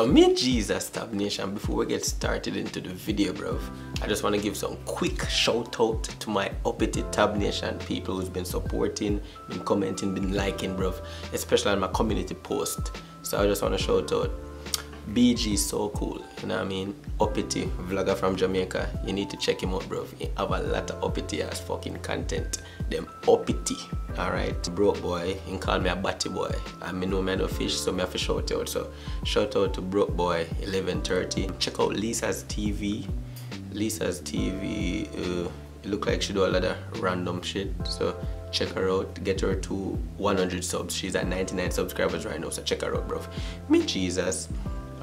Mijeezas Tab Nation, before we get started into the video bro, I just want to give some quick shout out to my uppity Tab Nation people who's been supporting, been commenting, been liking bro, especially on my community post. So I just want to shout out BG is so cool, you know what I mean? Uppity, vlogger from Jamaica. You need to check him out, bro. He have a lot of uppity ass fucking content. Them uppity, alright? Broke boy, he call me a batty boy. I mean, no man no fish, so me have to shout out. So, shout out to Broke Boy 1130. Check out Lisa's TV. Lisa's TV, uh, look like she do a lot of random shit. So, check her out get her to 100 subs she's at 99 subscribers right now so check her out bro mijeezas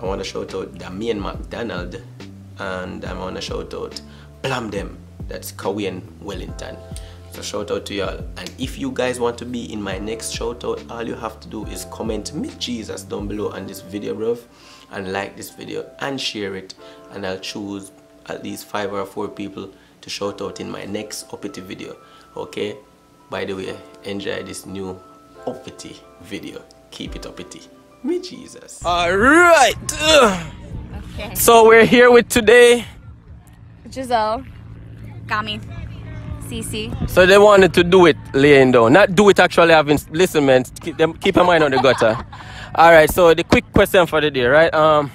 I want to shout out Damien McDonald and I want to shout out Blam Them, that's Kawian Wellington. So shout out to y'all. And if you guys want to be in my next shout out, all you have to do is comment mijeezas down below on this video, bro. And like this video and share it. And I'll choose at least five or four people to shout out in my next uppity video. Okay? By the way, enjoy this new uppity video. Keep it uppity mijeezas. All right. Okay. So we're here with today. Giselle. Gami. CC. So they wanted to do it laying down, not do it actually having. Listen, man, keep them keep your mind on the gutter. All right. So the quick question for the day, right? Um,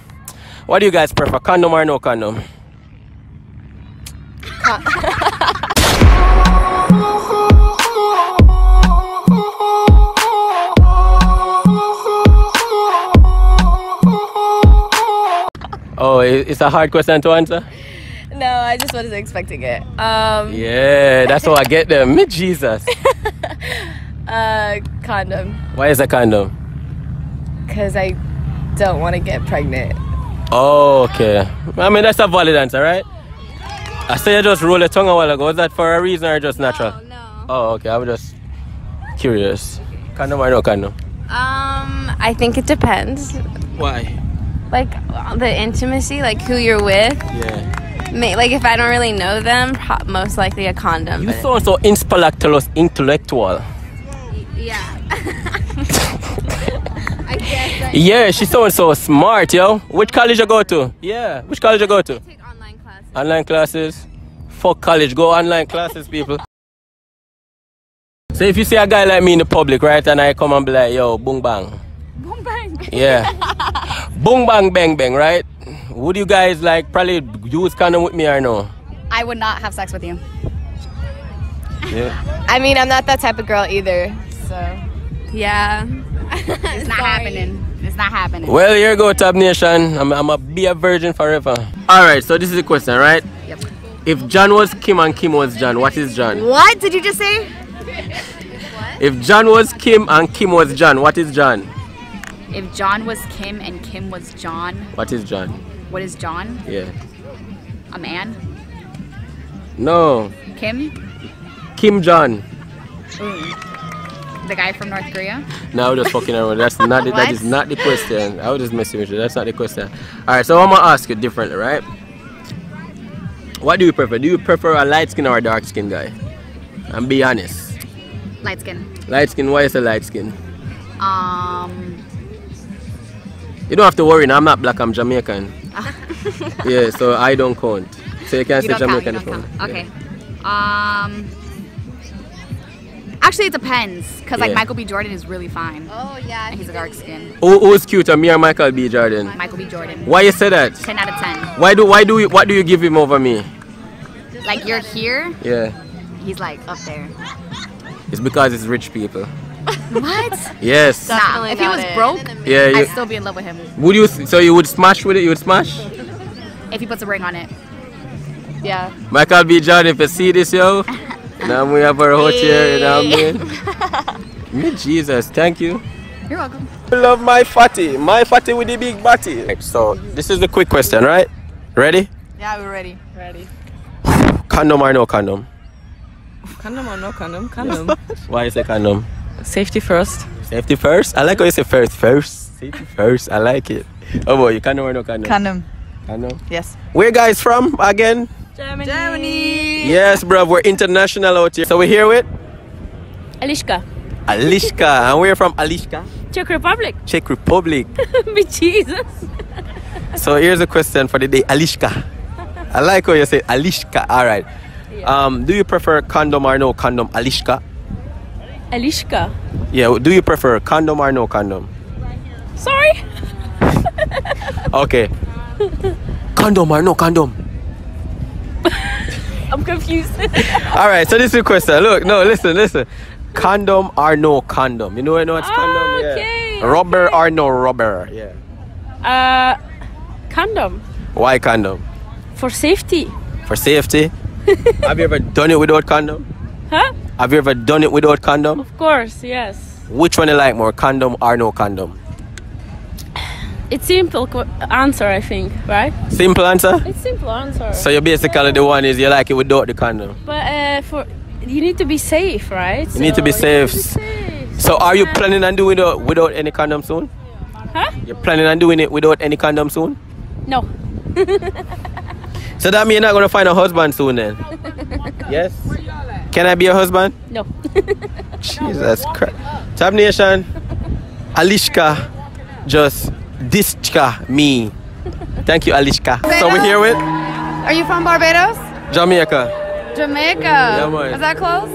what do you guys prefer, condom or no condom? Oh, it's a hard question to answer? No, I just wasn't expecting it. Um, yeah, that's how I get them. Me Jesus. uh, condom. Why is a condom? Because I don't want to get pregnant. Oh, okay. I mean, that's a valid answer, right? I say you just roll your tongue a while ago. Was that for a reason or just natural? No, no. Oh, okay. I was just curious. Condom or no condom? Um, I think it depends. Why? Like the intimacy, like who you're with. Yeah. May, like if I don't really know them, most likely a condom. You so so intellectual. Yeah. I guess. yeah, she's so so smart, yo. Which college you go to? Yeah, which college you go to? take online classes. Online classes. Fuck college, go online classes, people. So if you see a guy like me in the public, right, and I come and be like, yo, boom bang. Boom bang. Yeah. boom bang bang bang, right? Would you guys like probably use condom with me or no? I would not have sex with you. Yeah. I mean, I'm not that type of girl either. So, yeah. it's not happening. It's not happening. Well, here you go, Tab Nation. I'm, I'm a be a virgin forever. All right, so this is the question, right? Yep. If John was Kim and Kim was John, what is John? What did you just say? If John was Kim and Kim was John, what is John? If John was Kim and Kim was John. What is John? What is John? Yeah. A man? No. Kim? Kim John. Mm. The guy from North Korea? No, just fucking around. That's not the, that is not the question. I was just messing with you. That's not the question. Alright, so I'm gonna ask you differently, right? What do you prefer? Do you prefer a light skin or a dark skin guy? And be honest. Light skin. Light skin, why is a light skin? Um you don't have to worry, now I'm not black, I'm Jamaican. yeah, so I don't count. So you can you say Jamaican count, Okay. Yeah. Um Actually, it depends. Because, yeah. like, Michael B. Jordan is really fine. Oh, yeah. And he's a dark skin. Who, who's cuter, me or Michael B. Jordan? Michael B. Jordan. Why you say that? 10 out of 10. Why do, why do you, what do you give him over me? Like, you're here? Yeah. He's, like, up there. It's because it's rich people. What? Yes. Nah, if he was it. broke, yeah, you, I'd still be in love with him. Would you? So you would smash with it? You would smash? If he puts a ring on it. Yeah. Michael B. Jordan, if you see this, yo, now we have our hot here, you know what I mean? Mijeezas, thank you. You're welcome. I love my fatty, my fatty with the big body. So this is the quick question, right? Ready? Yeah, we're ready. Ready. Condom or no condom? Condom or no condom? Condom. Why you say condom? Safety first. Safety first? I like how you say first. First. Safety first. I like it. Oh boy, you can or no condom? Condom. Condom? Yes. Where guys from again? Germany. Germany. Yes, bro. We're international out here. So we're here with Alishka. Alishka. And we're from Alishka? Czech Republic. Czech Republic. Be Jesus. So here's a question for the day, Alishka. I like how you say Alishka. All right. Um, do you prefer condom or no condom, Alishka? Alishka. Yeah. Do you prefer condom or no condom? Sorry. Okay. condom or no condom? I'm confused. All right. So this is a question. Look, no, listen, listen. Condom or no condom? You know, you know what's condom? Okay, Yeah. Rubber or no rubber? Yeah. uh, condom Why condom? for safety. For safety. Have you ever done it without condom? Huh? Have you ever done it without condom? Of course, yes. Which one you like more, condom or no condom? It's simple answer, I think, right? Simple answer. It's simple answer. So you basically the one is you like it without the condom. but uh, for you need to be safe, right? You need to be safe. to be safe. So are you planning on doing it without any condom soon? Huh? You're planning on doing it without any condom soon? No. So that means you're not gonna find a husband soon then? yes? Can I be your husband? No. Jesus Christ. Tab Nation, Alishka, just dischka me. Thank you, Alishka. So we're here with Are you from Barbados? Jamaica. Jamaica. man. Is that close?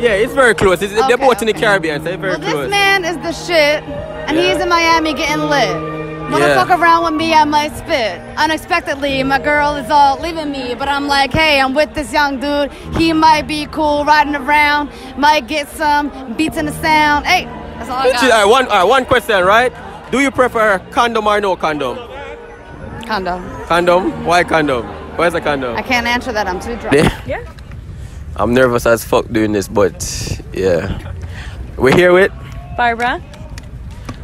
Yeah, it's very close. It's, they're Okay, both in the. Caribbean, so it's very Well, this man is the shit, and Yeah. he's in Miami getting lit. Wanna Yeah. fuck around with me, I might spit. Unexpectedly, my girl is all leaving me, but I'm like, hey, I'm with this young dude. He might be cool riding around, might get some beats in the sound. Hey, that's all I All right, got. one, all right, one question, right? Do you prefer condom or no condom? Condom. Condom? Why condom? Where's the condom? I can't answer that. I'm too drunk. Yeah. Yeah. I'm nervous as fuck doing this, but yeah. We're here with. Barbara.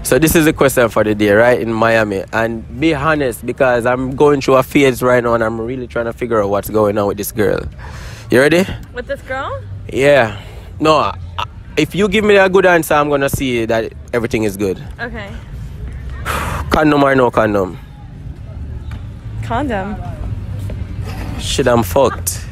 So this is a question for the day, right? In Miami, and be honest because I'm going through a phase right now, and I'm really trying to figure out what's going on with this girl. You ready? With this girl? Yeah. No. If you give me a good answer, I'm gonna see that everything is good. Okay. Condom or no condom? Condom. Shit, I'm fucked.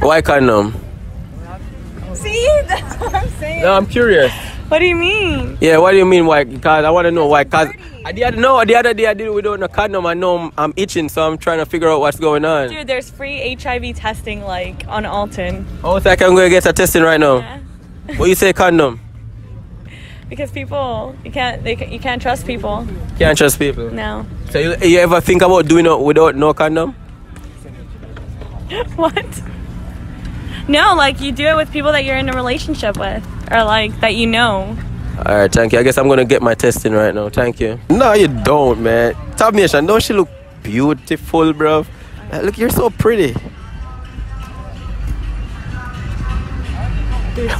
Why condom? See, that's what I'm saying. No, I'm curious. What do you mean? Yeah, what do you mean why? Because I want to know why. Because I did no the other day I did it without no condom. I know I'm, I'm itching, so I'm trying to figure out what's going on. Dude, there's free HIV testing like on Alton. Oh, so I can go get a testing right now. Yeah. What you say condom? Because people, you can't, they, you can't trust people. Can't trust people. No. So you, you ever think about doing it without no condom? what? No, like you do it with people that you're in a relationship with, or like that you know. All right, thank you. I guess I'm gonna get my testing right now. Thank you. No, you don't, man. Tab Nation, don't she look beautiful, bro? Look, you're so pretty.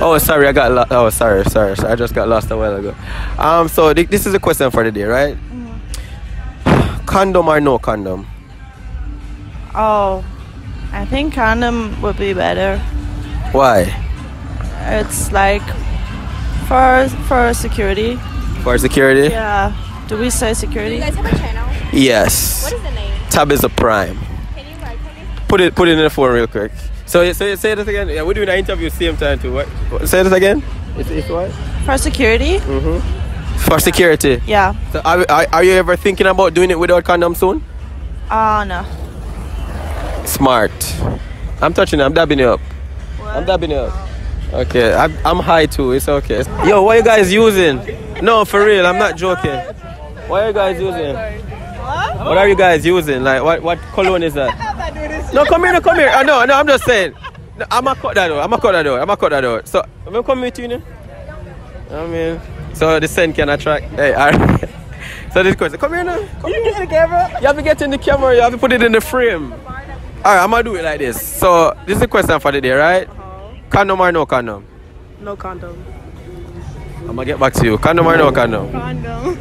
Oh, sorry, I got lost. Oh, sorry, sorry, sorry. I just got lost a while ago. Um, so thi- this is a question for the day, right? Condom or no condom? Oh, I think condom would be better. Why? It's like for for security. For security? Yeah. Do we say security? You guys have a channel. Yes. What is the name? Tabizzle Prime. Can you write for me? Put it put it in the phone real quick. So say say that again. Yeah, we're doing an interview same time too. What? what- Say this again. It's, it's what? For security? Mhm. For security. Yeah. So are, are, are you ever thinking about doing it without condom soon? Oh no. Smart. I'm touching it. I'm dabbing it up. I'm dabbing it up. Okay. I'm, I'm high too. It's okay. Yo, what you guys using? No, for real. I'm not joking. What are you guys using? What are you guys using? Like what what cologne is that? No, come here, no, come here. I know, no, I'm just saying. No, I'm gonna cut that out. I'm gonna cut that out. I'm gonna cut that out. So, I'm gonna come with you, know? I mean, so the scent can attract. Hey, alright. So this question, come here now. Come here. the camera. You have to get in the camera. You have to put it in the frame. All right, I'm gonna do it like this. So this is the question for the day, right? Condom or no condom? No condom. I'm gonna get back to you. Condom or no condom? Condom.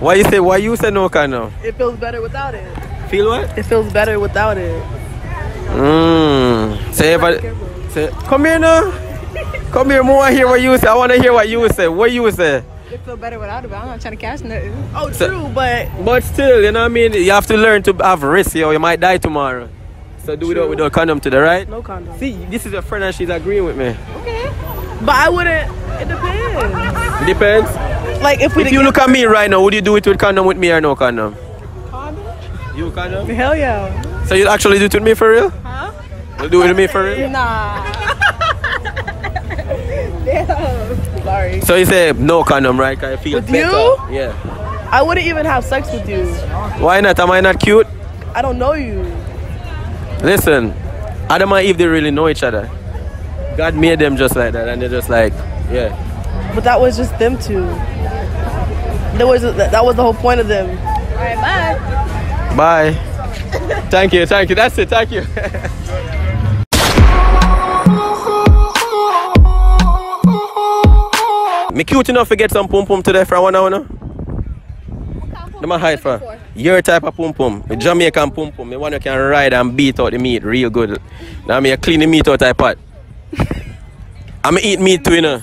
Why you say? Why you say no condom? it feels better without it. Feel what? It feels better without it. Mmm. Say I, say, come here now. Come here, more. I hear what you say. I want to hear what you say. What you say? It feels better without it, but I'm not trying to catch nothing. Oh, So- true, but But still, you know what I mean? You have to learn to have risk, yo. You might die tomorrow. So do it True. without condom to the right. no condom. See, this is a friend and she's agreeing with me. Okay. But I wouldn't. It depends. It Depends. like if we If you look at me right now, would you do it with condom with me or no condom? Condom. You condom? hell yeah. So you'll actually do it with me for real? Huh? You'll do it with me for real? Nah. Damn. Sorry. So you say no condom, right? Cause I feel With better. you? Yeah. I wouldn't even have sex with you. Why not? Am I not cute? I don't know you. Listen, Adam and Eve, they really know each other. God made them just like that, and they're just like, yeah. But that was just them two. There was that was the whole point of them. All right, bye. Bye. thank you, thank you. That's it, thank you. Me cute enough to get some pum pum today for one hour now? Them a hide for your type of pum pum. The Jamaican pum pum. Me one you can ride and beat out the meat real good. Now me a clean the meat out of pot. I'm eat meat too, you know.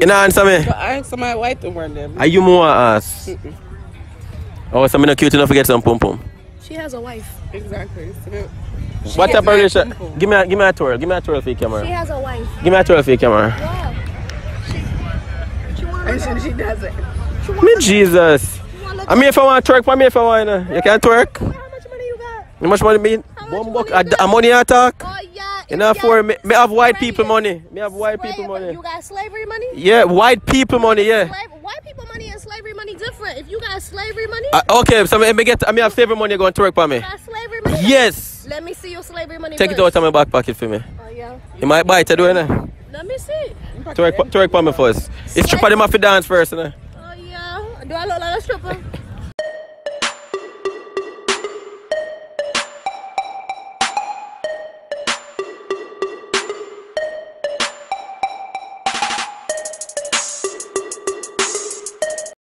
You know answer me? I asked my wife to run them. Are you more ass? Oh, so me not cute enough to get some pum pum. She has a wife. Exactly. So, What type of mad relation? pum pum. Give me a give me a twirl. Give me a twirl for your She has a wife. Give me a twirl for your camera. and she, she doesn't. Mijeezas. I mean if I want to twerk for me if I want to. You can't twerk. How much money you got? How much money mean? much One buck. money A, a money attack. Oh yeah. You know for me, me have white people money. Me have white people money. You got slavery money? Yeah, white people money. Yeah. White people money and slavery money different. If you got slavery money, Uh, okay, so me, me get. I me have favor money going to twerk for me. you got slavery money. Yes. Let me see your slavery money. Take it out of my back pocket for me. Oh yeah. You might buy it to do it. Now. Let me see. Twerk, twerk for me first. It's stripper them have to dance first. You know? Oh yeah. Do